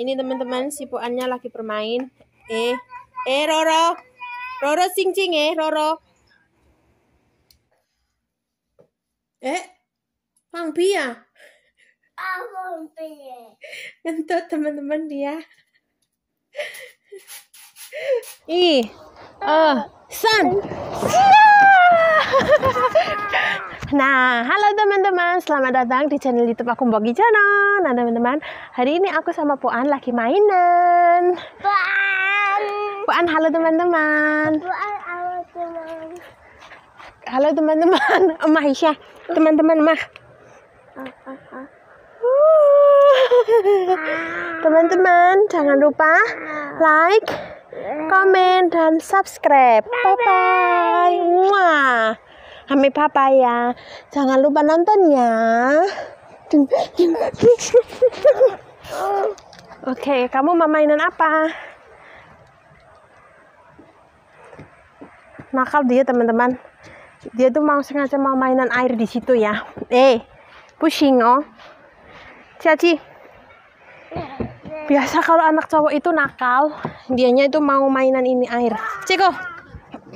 Ini teman-teman, si Puannya lagi bermain. Eh, eh Roro. Roro cing-cing eh, Roro. Eh, Mang Bia. Ngentut teman-teman dia. Ih, eh, San. Nah, halo teman-teman, selamat datang di channel YouTube aku Mbok Gijono. Nah, teman-teman, hari ini aku sama Puan lagi mainan. Puan. Puan, halo teman-teman. Puan awal teman. Halo teman-teman, Om Aisyah, teman-teman mah. Teman-teman, jangan lupa like, komen, dan subscribe. Bye-bye. Wah, Hami papa ya. Jangan lupa nonton ya. Oke, kamu mau mainan apa? Nakal dia teman-teman. Dia tuh mau sengaja mau mainan air di situ ya. Eh, pushing oh. Cici. Biasa kalau anak cowok itu nakal, dianya itu mau mainan ini air. Ciko.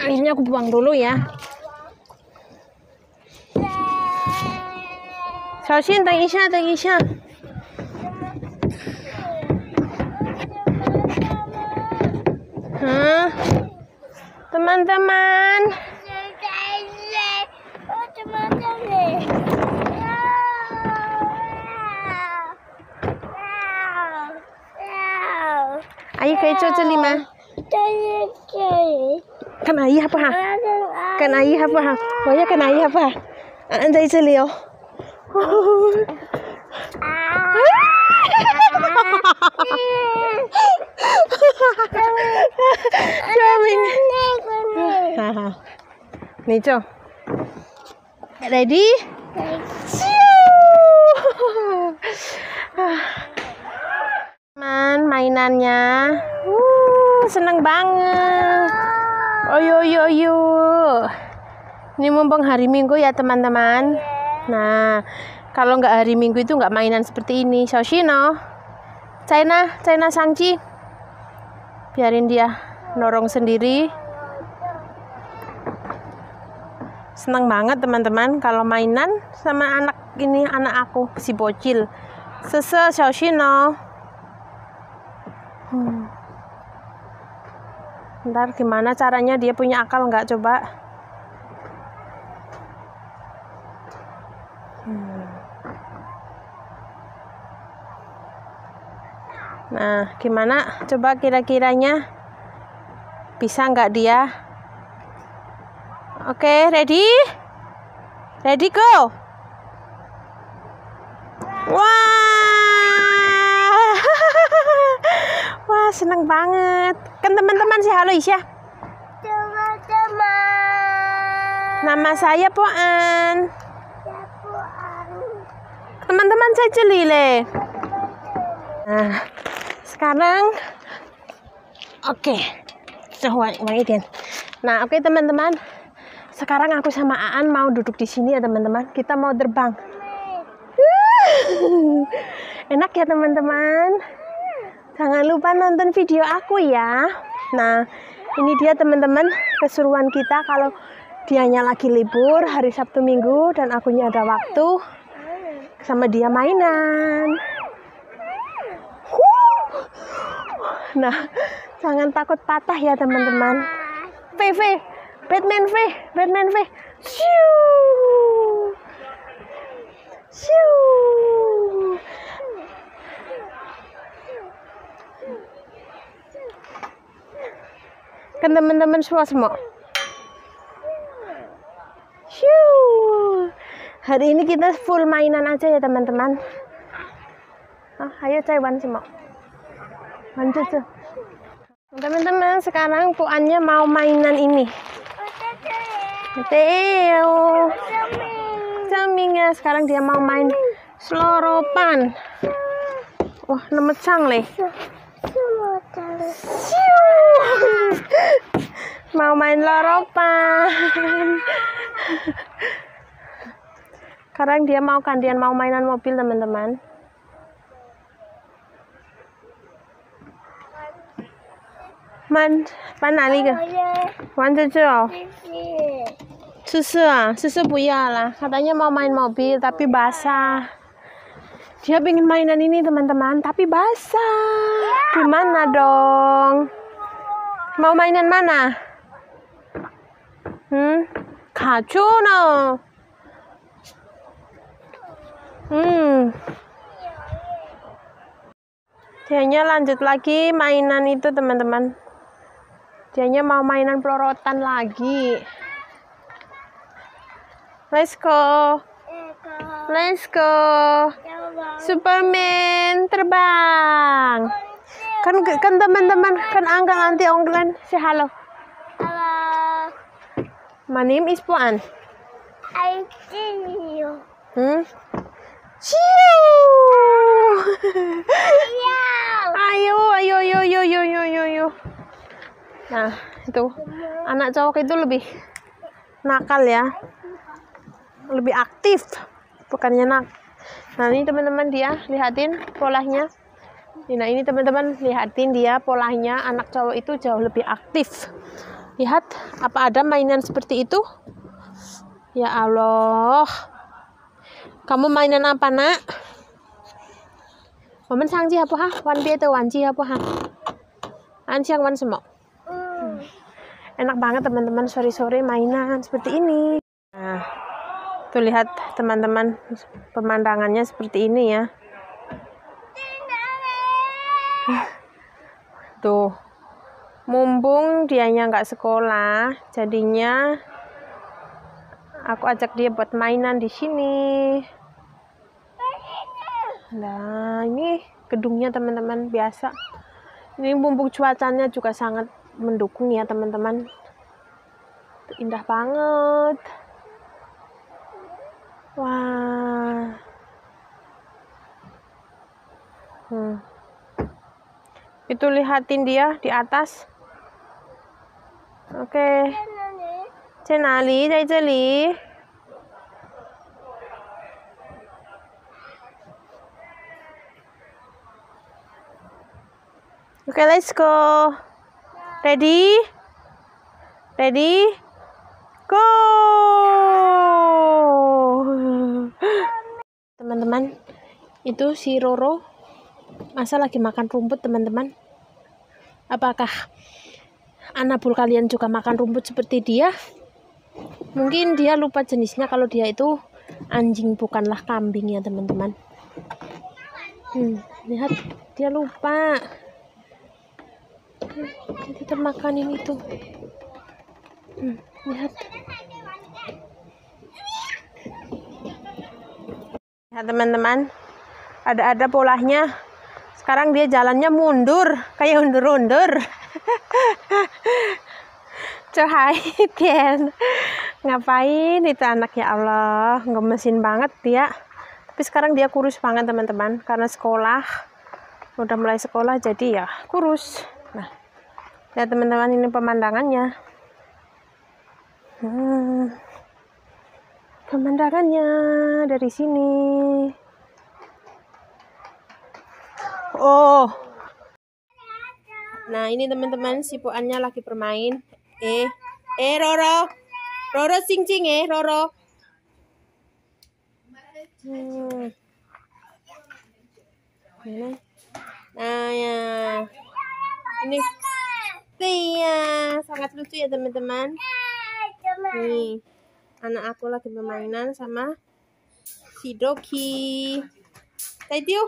Akhirnya aku buang dulu ya. 小心！等一下，等一下。嗯，朋友们。阿姨可以坐这里吗？这里。看阿姨好不好？看阿姨好不好？我要看阿姨好不好？嗯，在这里哦。Coming. Nih Jo, Ready? Man, mainannya. Uh, seneng banget. Oyo yo yo. Ini mumpung hari Minggu ya teman-teman. Nah, kalau nggak hari Minggu itu nggak mainan seperti ini. Xiaoxino. China, China Sangci. Biarin dia norong sendiri. Senang banget teman-teman kalau mainan sama anak ini anak aku si bocil. Sese Xiaoxino. Hmm. Ntar gimana caranya dia punya akal nggak coba? Hmm. Nah, gimana? Coba kira-kiranya bisa nggak dia? Oke, ready? Ready go? Wah, wah seneng banget. Kan teman-teman sih halo Isya. Teman-teman. Nama saya Poan. Teman-teman saya Celile. Nah, sekarang oke. Coba mainin. Nah, oke teman-teman. Sekarang aku sama Aan mau duduk di sini ya teman-teman. Kita mau terbang. Enak ya teman-teman. Jangan lupa nonton video aku ya. Nah, ini dia teman-teman keseruan kita kalau dianya lagi libur hari Sabtu Minggu dan akunya ada waktu sama dia mainan. Nah, jangan takut patah ya teman-teman. V V, Batman V, Batman V. Siu. Siu. Kan teman-teman semua semua. Siu. Hari ini kita full mainan aja ya teman-teman. Ah, ayo Caiwan semua. Lanjut tuh. Teman-teman, sekarang puannya mau mainan ini. Teo. Caming ya, sekarang dia mau main seloropan. Wah, nemecang leh. Mau main loropan Sekarang dia mau kandian mau mainan mobil teman-teman. Man, mana那个？玩这只哦。Susu ah, susu Buya lah. Katanya mau main mobil tapi basah. Dia pengen mainan ini teman-teman, tapi basah. Gimana dong? Mau mainan mana? Hmm, kacuno. Hmm. Dianya lanjut lagi mainan itu teman-teman. Dianya mau mainan pelorotan lagi. Let's go. Let's go. Superman terbang. Kan kan teman-teman kan angkat nanti Om Glenn say hello. Halo. My name is Puan. I see you. Hmm? Ayo, ayo, ayo, ayo, ayo, ayo, ayo, ayo. Nah, itu anak cowok itu lebih nakal ya. Lebih aktif. Bukannya nak. Nah, ini teman-teman dia lihatin polanya. Nah, ini teman-teman lihatin dia polanya anak cowok itu jauh lebih aktif. Lihat, apa ada mainan seperti itu? Ya Allah. Kamu mainan apa, Nak? Kamu sang ji apa ha? Wan bia tuh wan apa ha? An siang wan semok. Hmm. Enak banget teman-teman sore-sore mainan seperti ini. Nah, tuh lihat teman-teman pemandangannya seperti ini ya. Tuh, mumpung dianya nggak sekolah, jadinya aku ajak dia buat mainan di sini. Nah, ini gedungnya teman-teman biasa. Ini mumpung cuacanya juga sangat mendukung ya teman-teman. Indah banget. Wah. Hmm. Itu lihatin dia di atas. Oke. 在哪里？在这里。 Okay, let's go. Ready? Ready? Go! Teman-teman, itu si Roro masa lagi makan rumput, teman-teman. Apakah anabul kalian juga makan rumput seperti dia? Mungkin dia lupa jenisnya kalau dia itu anjing bukanlah kambing ya, teman-teman. Hmm, lihat dia lupa kita makanin itu hmm, lihat. Ya teman-teman. Ada-ada polanya. Sekarang dia jalannya mundur. Kayak undur-undur. Cahai Tian. Ngapain itu anak ya Allah? Ngemesin banget dia. Tapi sekarang dia kurus banget teman-teman. Karena sekolah. Udah mulai sekolah jadi ya kurus ya teman-teman ini pemandangannya. Hmm, pemandangannya dari sini. Oh. Nah ini teman-teman si puannya lagi bermain. Eh eh Roro. Roro cing cing eh Roro. Hmm. Nah ya. Ini Iya, sangat lucu ya teman-teman. Nih, anak aku lagi bermainan sama si Doki. Thank you.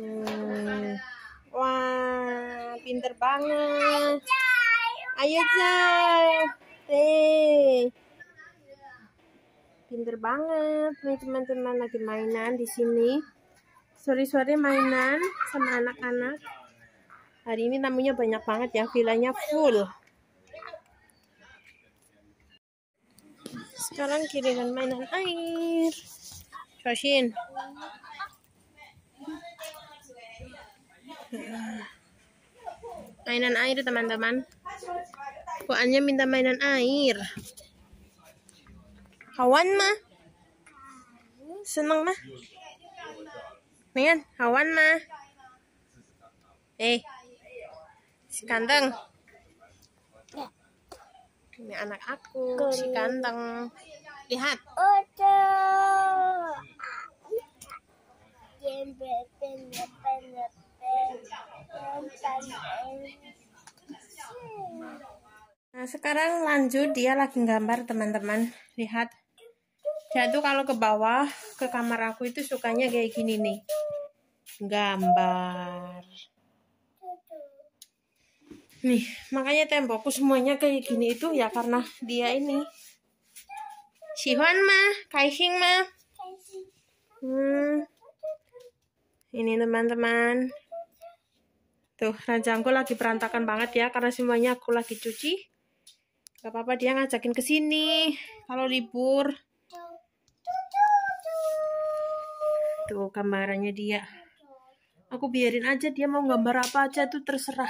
Hmm. Wah, pinter banget. Ayo, Jai. Eh. Pinter banget nih teman-teman lagi mainan di sini sore-sore mainan sama anak-anak. Hari ini tamunya banyak banget ya, vilanya full. Sekarang giliran mainan air. Shoshin. Mainan air teman-teman. Buannya minta mainan air. Kawan mah. Seneng mah. Nih kan, kawan mah. Eh, si ganteng. Ini anak aku, si ganteng. Lihat. Nah, sekarang lanjut dia lagi gambar teman-teman. Lihat. Dia tuh kalau ke bawah ke kamar aku itu sukanya kayak gini nih. Gambar. Nih, makanya tembokku semuanya kayak gini itu ya karena dia ini. Sihuan mah, kaising mah. Hmm. Ini teman-teman. Tuh, ranjangku lagi berantakan banget ya karena semuanya aku lagi cuci. Gak apa-apa dia ngajakin ke sini kalau libur. Tuh gambarannya dia. Aku biarin aja dia mau gambar apa aja tuh terserah.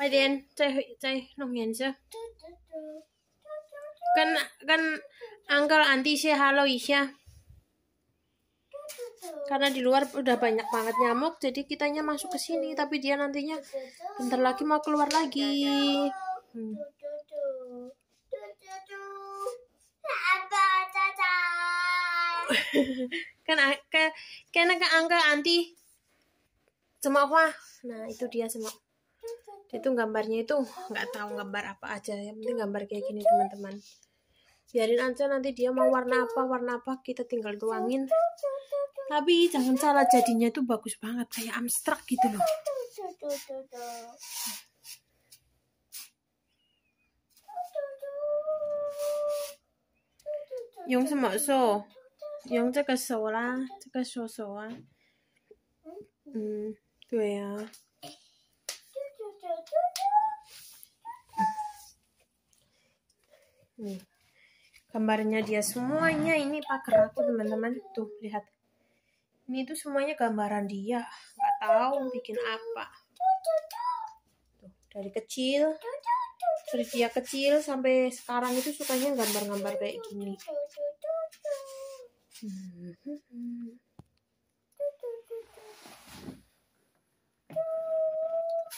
Waden, cai cai nongin aja. Kan kan Uncle Anti say halo Isya. Karena di luar udah banyak banget nyamuk, jadi kitanya masuk ke sini. Tapi dia nantinya bentar lagi mau keluar lagi. Hmm. kan ke kena ke angka anti semua nah itu dia semua itu gambarnya itu nggak tahu gambar apa aja yang penting gambar kayak gini teman-teman biarin aja nanti dia mau warna apa warna apa kita tinggal tuangin tapi jangan salah jadinya itu bagus banget kayak abstrak gitu loh Yung 什么手？用这个手啦，这个手手啊。嗯， 对呀、啊。Nih, gambarnya dia semuanya ini pagar aku teman-teman tuh lihat. Ini tuh semuanya gambaran dia, nggak tahu bikin apa. Tuh dari kecil, dari dia kecil sampai sekarang itu sukanya gambar-gambar kayak gini.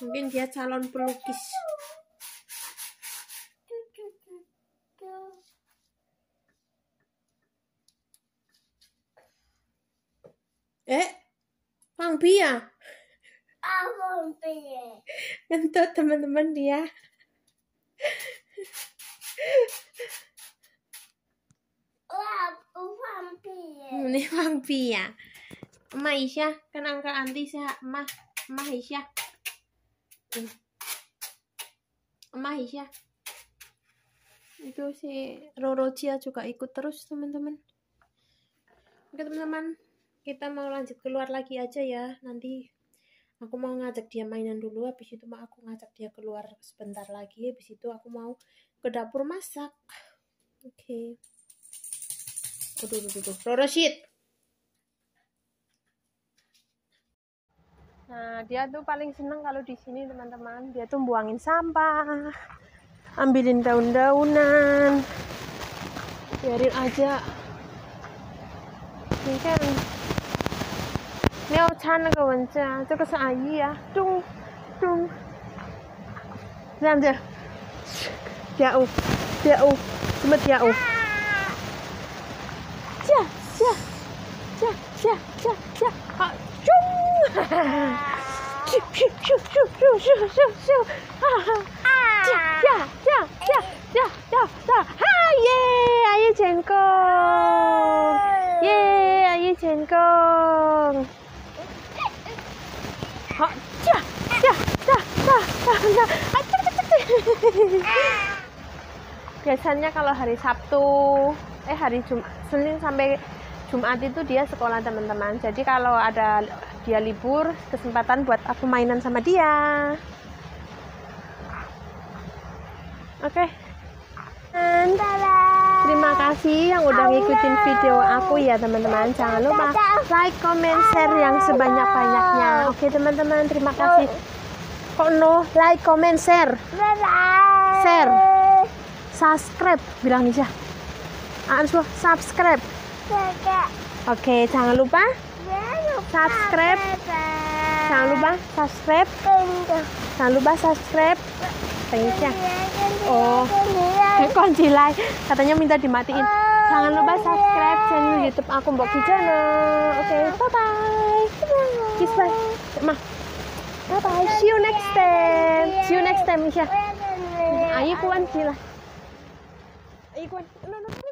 Mungkin dia calon pelukis. Eh, Bang Bia. Ngentut teman-teman dia. Ini Bang Bia. Emak Isya, kan angka anti sih, Emak. Emak Isya. Hmm. Emak Isya. Itu si Rorocia juga ikut terus teman-teman. Oke teman-teman, kita mau lanjut keluar lagi aja ya. Nanti aku mau ngajak dia mainan dulu habis itu mau aku ngajak dia keluar sebentar lagi habis itu aku mau ke dapur masak oke okay. Aduh, aduh, aduh. Roroshit. Nah, dia tuh paling seneng kalau di sini teman-teman. Dia tuh buangin sampah, ambilin daun-daunan, biarin aja. Ini kan, ini ocan ke wajah, itu ke ya, dung, dung. Lihat aja. dia u, ya cuma ya ya Cia, cia, cia, cia, cia, cia, Biasanya kalau hari Sabtu, eh hari Jumat, Senin sampai Jumat itu dia sekolah teman-teman. Jadi kalau ada dia libur, kesempatan buat aku mainan sama dia. Oke. Okay. Terima kasih yang udah ngikutin video aku ya teman-teman. Jangan lupa like, comment, share yang sebanyak-banyaknya. Oke teman-teman, terima kasih. Kok no? Like, comment, share. Share. Subscribe. Bilang Nisha. Ansur, subscribe. Oke, jangan lupa subscribe. Jangan lupa subscribe. Jangan lupa subscribe. Thanks ya. Oh. Eh, kunci like. Katanya minta dimatiin. Jangan lupa subscribe channel YouTube aku Mbok Kijono. Oke, bye bye. Kiss bye. Ma. Bye bye. See you next time. See you next time, Misha. Ayo kuan sila. Ayo kuan. No, no.